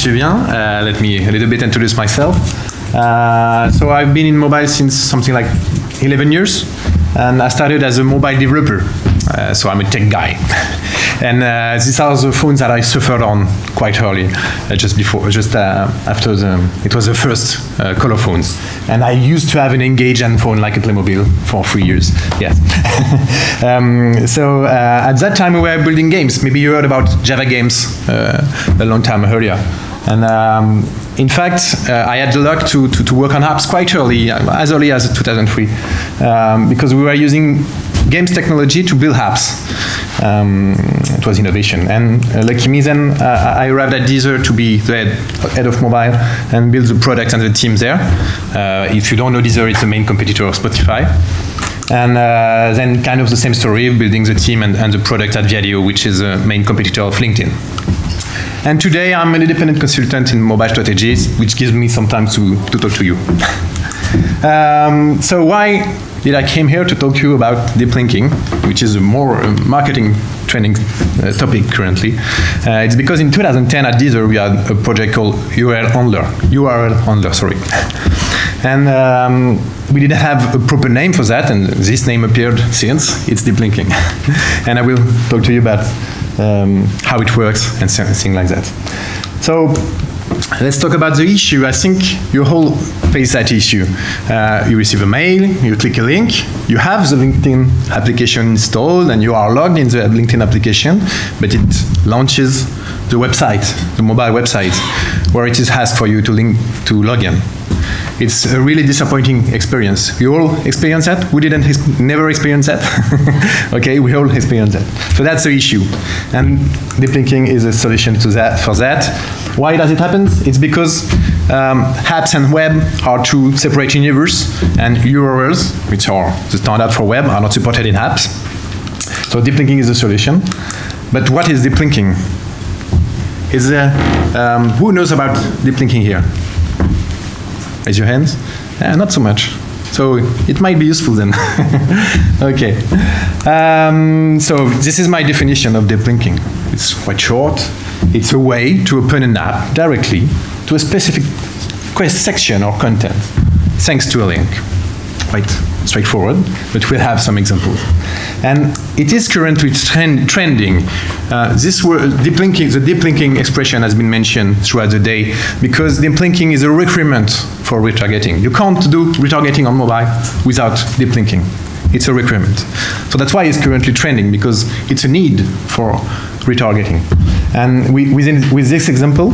Julien. Uh, let me a little bit introduce myself. Uh, so I've been in mobile since something like 11 years, and I started as a mobile developer. Uh, so I'm a tech guy. and uh, these are the phones that I suffered on quite early, uh, just before, just uh, after the, it was the first color phones. And I used to have an N-Gage and phone like a Playmobil for three years. Yes. um, so at that time we were building games. Maybe you heard about Java games a long time earlier. And um, in fact, uh, I had the luck to, to, to, work on apps quite early, as early as 2003, um, because we were using games technology to build apps. Um, it was innovation. And uh, lucky me then, uh, I arrived at Deezer to be the head, head, of mobile and build the product and the team there. Uh, if you don't know Deezer, it's the main competitor of Spotify. And uh, then kind of the same story, building the team and, and the product at Viadeo, which is the main competitor of LinkedIn. And today I'm an independent consultant in mobile strategies, which gives me some time to, to talk to you. um, so why did I came here to talk to you about deep linking, which is a more uh, marketing trending uh, topic currently. Uh, it's because in 2010 at Deezer we had a project called URL Handler, URL Handler, sorry. and um, we didn't have a proper name for that, and this name appeared since. It's deep linking. and I will talk to you about um, how it works and things like that. So let's talk about the issue. I think you all face that issue. Uh, you receive a mail, you click a link, you have the LinkedIn application installed and you are logged in the LinkedIn application, but it launches the website, the mobile website, where it is asked for you to link to log in it's a really disappointing experience. You all experience that? We didn't never experience that. okay, we all experience that. So that's the issue, and deep linking is a solution to that for that. Why does it happen? It's because um, apps and web are two separate universes, and URLs, which are the standard for web, are not supported in apps. So deep linking is a solution. But what is deep linking? Is there, um, who knows about deep linking here? Raise your hands. Uh, not so much. So it might be useful then. okay. Um, so this is my definition of deep linking. It's quite short. It's a way to open an app directly to a specific section or content, thanks to a link. Quite straightforward, but we'll have some examples. And it is currently trend, trending. Uh, this word, deep linking, the deep linking expression has been mentioned throughout the day because deep linking is a requirement for retargeting. You can't do retargeting on mobile without deep linking. It's a requirement. So that's why it's currently trending because it's a need for retargeting. And we, within, with this example,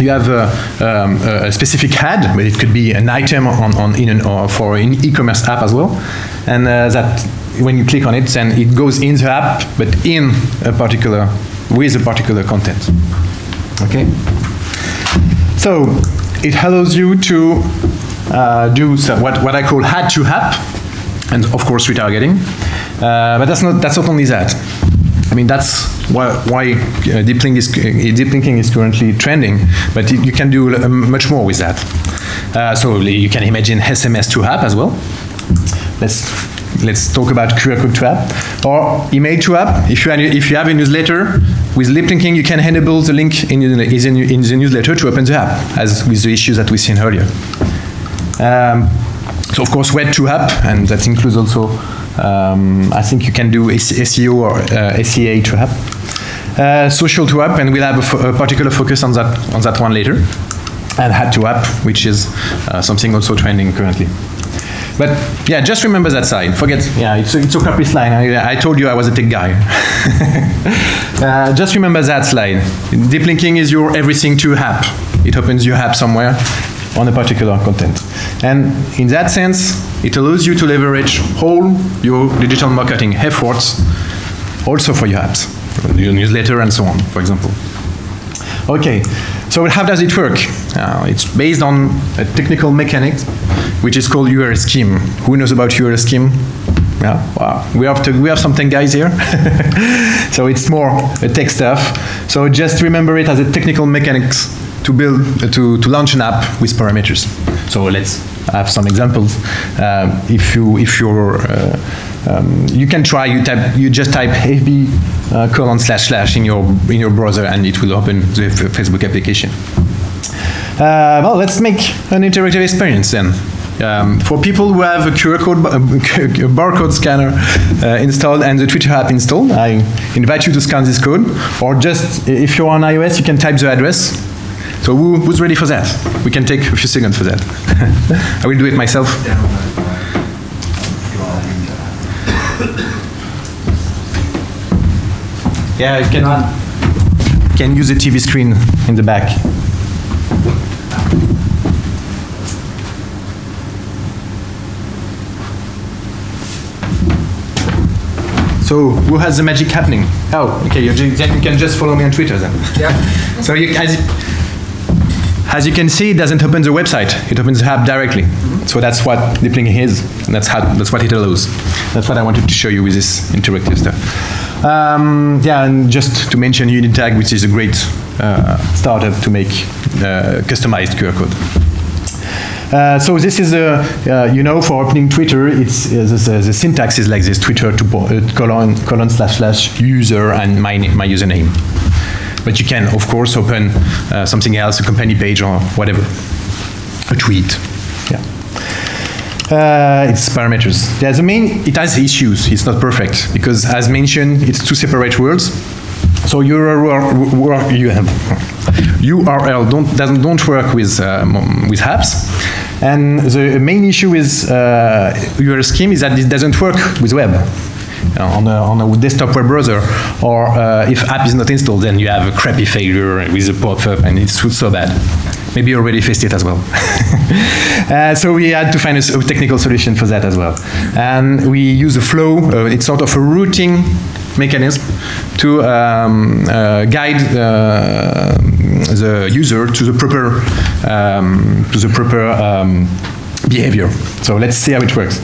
you have a, um, a, specific ad, but it could be an item on, on in an, or for an e-commerce app as well, and uh, that when you click on it, then it goes in the app, but in a particular, with a particular content. Okay? So, it allows you to uh, do so what, what I call had to app, and of course retargeting. Uh, but that's not, that's not only that. I mean, that's why, why uh, deep, link is, uh, deep linking is currently trending, but you can do much more with that. Uh, so you can imagine SMS to app as well. Let's let's talk about QR code to app or email to app. If you, if you have a newsletter, with deep linking, you can enable the link in, in, in the newsletter to open the app, as with the issues that we've seen earlier. Um, so of course, web to app, and that includes also, um, I think you can do SEO or uh, SEA to app. Uh, social to app, and we'll have a, particular focus on that on that one later. And had to app, which is uh, something also trending currently. But yeah, just remember that slide. Forget, yeah, it's a, it's a copy slide. I, I told you I was a tech guy. uh, just remember that slide. Deep linking is your everything to app. It opens your app somewhere on a particular content. And in that sense, it allows you to leverage all your digital marketing efforts also for your apps, your newsletter and so on, for example. Okay, so how does it work? Uh, it's based on a technical mechanic, which is called URL scheme. Who knows about URL scheme? Yeah, wow. We have to, we have some tech guys here. so it's more a tech stuff. So just remember it as a technical mechanics to build uh, to to launch an app with parameters. So let's have some examples. Uh, if you if you're uh, um, you can try. You type. You just type fb uh, colon slash slash in your in your browser, and it will open the Facebook application. Uh, well, let's make an interactive experience then. Um, for people who have a QR code, a barcode scanner uh, installed and the Twitter app installed, I invite you to scan this code. Or just, if you're on iOS, you can type the address. So who, who's ready for that? We can take a few seconds for that. I will do it myself. Yeah, you can, can use the TV screen in the back. So who has the magic happening? Oh, okay, you, you can just follow me on Twitter then. Yeah. so you, as, as you can see, it doesn't open the website. It opens the app directly. Mm-hmm. So that's what deep linking is, and that's, how, that's what it allows. That's what I wanted to show you with this interactive stuff. Um, yeah, and just to mention Unitag, which is a great uh, startup to make uh, customized QR code. Uh, so this is a, uh, you know, for opening Twitter, it's uh, the, the, syntax is like this: Twitter to uh, colon colon slash slash user and my my username. But you can, of course, open uh, something else, a company page or whatever, a tweet. Yeah. Uh, its parameters. The main, it has issues. It's not perfect because, as mentioned, it's two separate worlds. So URL, you have URL don't doesn't don't work with um, with apps, and the main issue with uh, URL scheme is that it doesn't work with web. Uh, on, a, on a desktop web browser, or uh, if app is not installed, then you have a crappy failure with a pop-up, and it's so bad. Maybe you already faced it as well. uh, so we had to find a, a, technical solution for that as well. And we use a flow, uh, it's sort of a routing mechanism to um, uh, guide uh, the user to the proper um, to the proper um, behavior. So let's see how it works.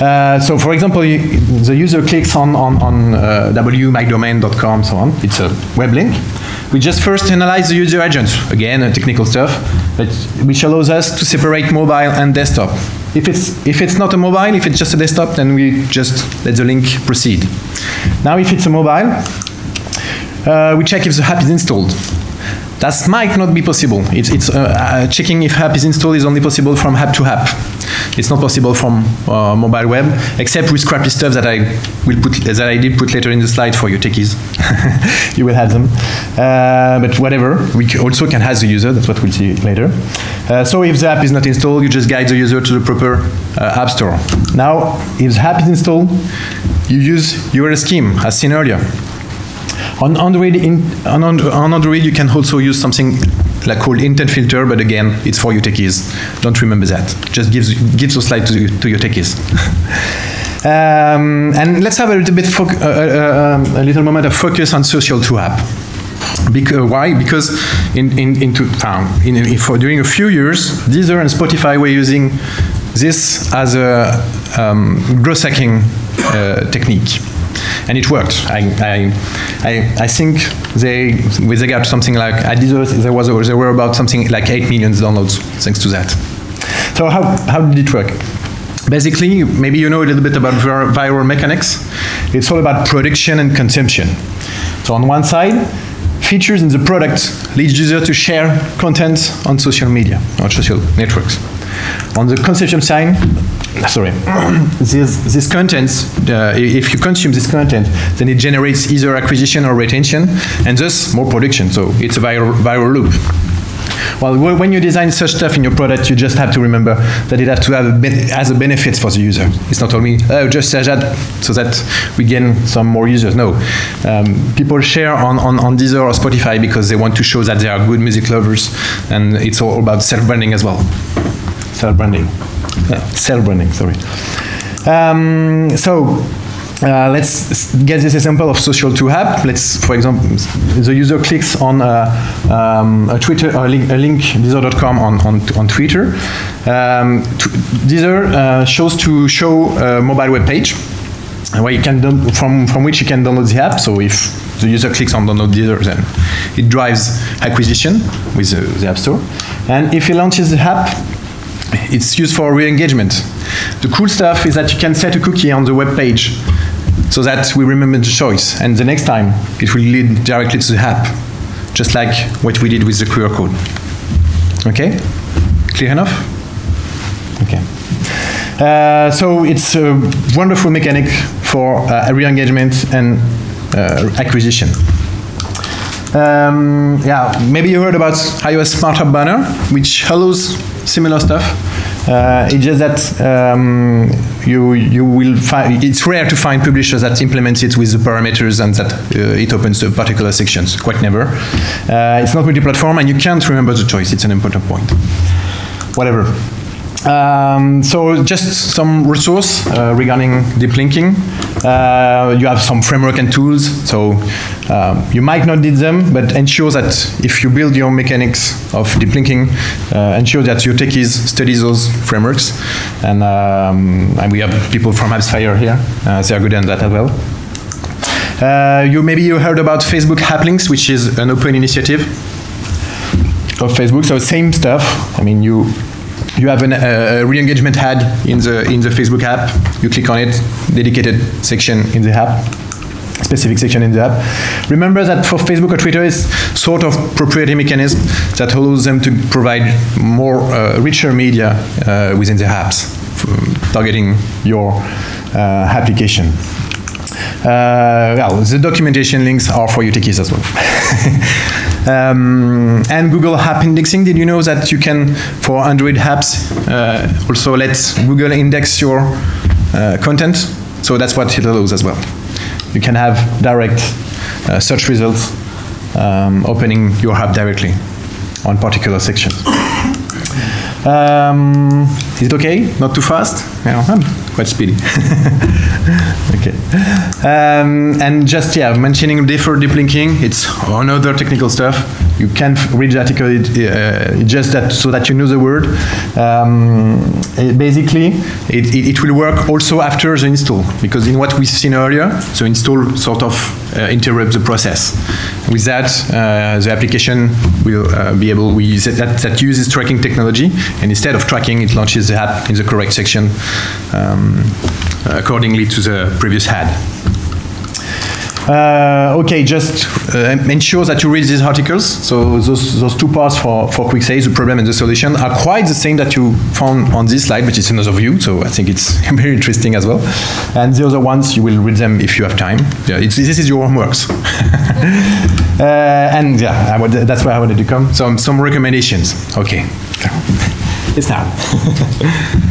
Uh, so for example, the user clicks on, on, on uh, wmydomain.com, so on. It's a web link. We just first analyze the user agent, again, technical stuff, but which allows us to separate mobile and desktop. If it's, if it's not a mobile, if it's just a desktop, then we just let the link proceed. Now if it's a mobile, uh, we check if the app is installed. That might not be possible. It's, it's uh, uh, checking if app is installed is only possible from app to app. It's not possible from uh, mobile web, except with crappy stuff that I will put that I did put later in the slide for you techies. you will have them. Uh, but whatever, we also can have the user. That's what we'll see later. Uh, so if the app is not installed, you just guide the user to the proper uh, app store. Now, if the app is installed, you use URL scheme as seen earlier. On Android, in, on, on Android, you can also use something like called intent filter, but again, it's for your techies. Don't remember that. Just gives give the slide to, to your techies. um, and let's have a little bit uh, uh, a little moment of focus on social to app. Because, why? Because in, in, into, in, in, for, during a few years, Deezer and Spotify were using this as a um, growth hacking uh, technique and it worked. I, I, I, I think they, with regard to something like, at Deezer, there, was, there were about something like 8 million downloads thanks to that. So how, how did it work? Basically, maybe you know a little bit about viral mechanics. It's all about production and consumption. So on one side, features in the product lead users to share content on social media on social networks. On the consumption side, sorry, this, this content, uh, if you consume this content, then it generates either acquisition or retention, and thus more production. So it's a viral, viral loop. Well, when you design such stuff in your product, you just have to remember that it has to have a as a benefit for the user. It's not only oh just that so that we gain some more users. No, um, people share on, on on Deezer or Spotify because they want to show that they are good music lovers, and it's all about self branding as well. Self branding, yeah, self branding. Sorry. Um, so uh, let's get this example of social to app. Let's, for example, the user clicks on a, um, a Twitter, a link, a link Deezer.com on, on, on Twitter. Um, Deezer uh, shows to show a mobile web page where you can from, from which you can download the app. So if the user clicks on download Deezer, then it drives acquisition with the, the App Store. And if he launches the app, it's used for re-engagement. The cool stuff is that you can set a cookie on the web page so that we remember the choice. And the next time, it will lead directly to the app, just like what we did with the QR code. Okay? Clear enough? Okay. Uh, so it's a wonderful mechanic for uh, re-engagement and uh, acquisition. Um, yeah, maybe you heard about iOS Smart App Banner, which allows similar stuff. Uh, it's just that um, you you will find it's rare to find publishers that implement it with the parameters and that uh, it opens a particular sections. Quite never. Uh, it's not multi-platform, and you can't remember the choice. It's an important point. Whatever. Um, so just some resource uh, regarding deep linking. Uh, you have some framework and tools, so um, you might not need them, but ensure that if you build your mechanics of deep linking, uh, ensure that your techies study those frameworks. And, um, and we have people from AppsFire here, uh, they are good at that as well. Uh, you maybe you heard about Facebook AppLinks, which is an open initiative of Facebook. So same stuff. I mean, you you have an, uh, a re-engagement ad in the in the Facebook app. You click on it, dedicated section in the app, specific section in the app. Remember that for Facebook or Twitter, it's sort of proprietary mechanism that allows them to provide more uh, richer media uh, within the apps, targeting your uh, application. Uh, well, the documentation links are for techies as well. um, and Google App Indexing, did you know that you can, for Android apps, uh, also let Google index your uh, content? So that's what it allows as well. You can have direct uh, search results um, opening your app directly on particular sections. Um, is it okay? Not too fast? Yeah, quite speedy. okay. Um, and just, yeah, mentioning deferred deep linking, it's another technical stuff. You can read the article, it, uh, just that so that you know the word. Um, it basically, it, it, it, will work also after the install, because in what we've seen earlier, the install sort of uh, interrupts the process. With that, uh, the application will uh, be able, we use that, that uses tracking technology, and instead of tracking, it launches the app in the correct section um, accordingly to the previous ad. Uh, okay, just uh, ensure that you read these articles. So those, those two parts for, for quick save, the problem and the solution, are quite the same that you found on this slide, but it's another view, so I think it's very interesting as well. And the other ones, you will read them if you have time. Yeah, this is your homeworks. uh, and yeah, would, that's where I wanted to come. Some, some recommendations. Okay. it's now.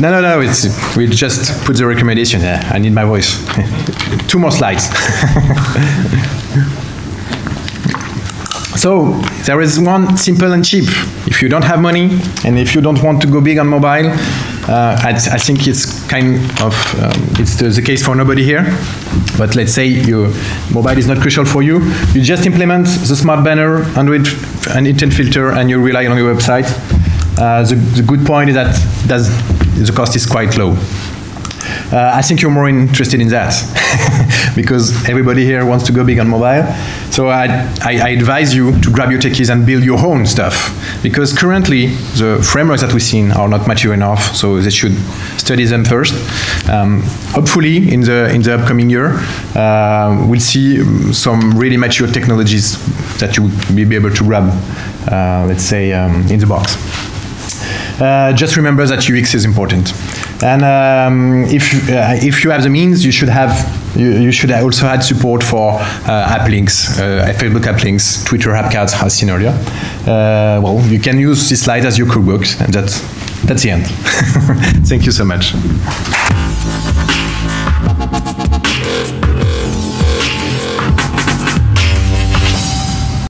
No, no, no. It's we just put the recommendation there. I need my voice. Two more slides. so there is one simple and cheap. If you don't have money and if you don't want to go big on mobile, uh, I, I, think it's kind of um, it's the, the, case for nobody here. But let's say your mobile is not crucial for you. You just implement the smart banner, Android and intent filter, and you rely on your website. Uh, the, the, good point is that the cost is quite low. Uh, I think you're more interested in that because everybody here wants to go big on mobile. So I, I, I, advise you to grab your techies and build your own stuff because currently the frameworks that we've seen are not mature enough, so they should study them first. Um, hopefully, in the in the upcoming year, uh, we'll see some really mature technologies that you will be able to grab, uh, let's say, um, in the box. Uh, just remember that UX is important. And um, if uh, if you have the means, you should have you, you should also add support for uh, app links, uh, Facebook app links, Twitter app cards, as seen earlier. Uh, well, you can use this slide as your cookbooks, and that's that's the end. Thank you so much.